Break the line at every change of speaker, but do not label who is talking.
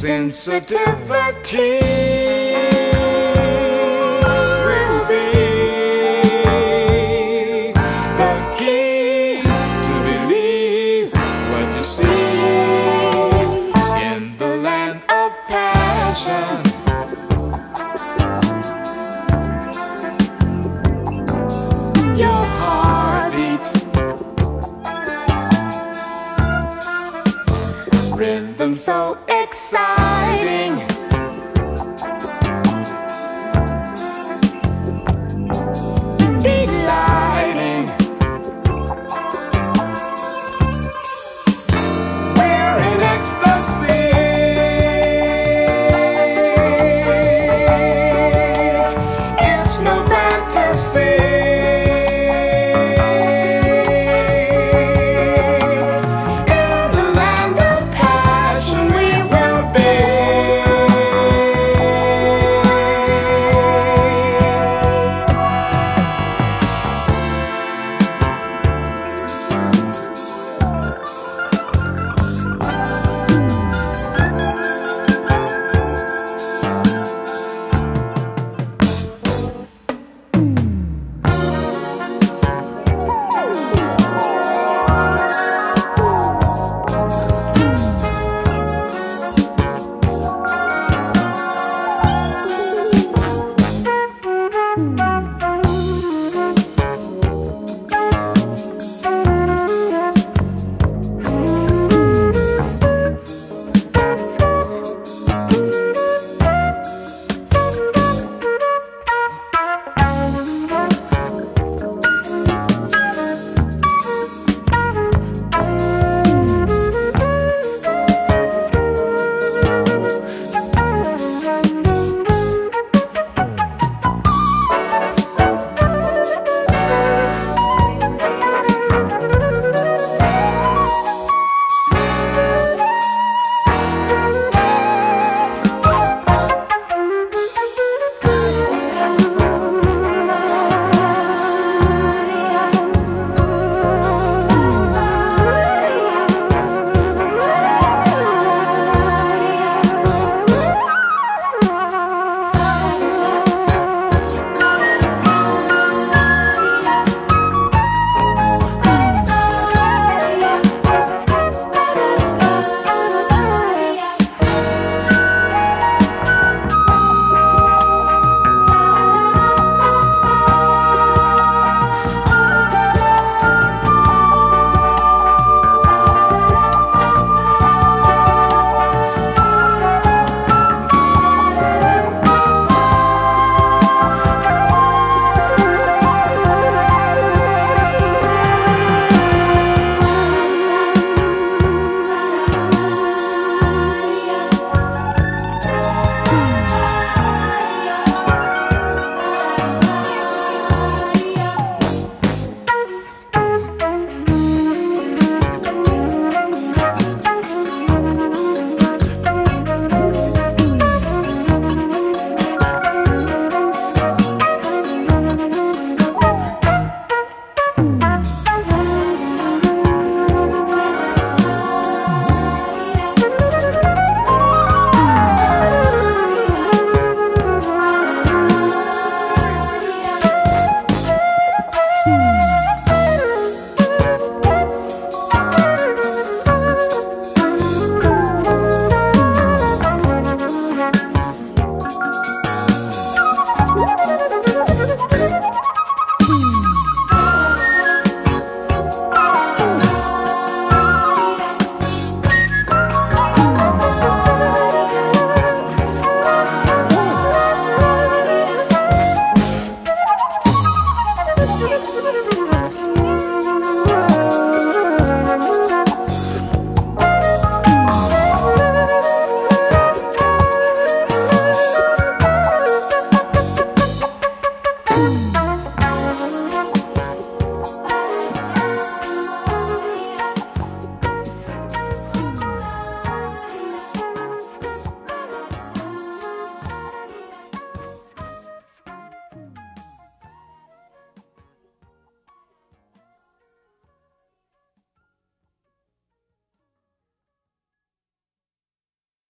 sensitivity.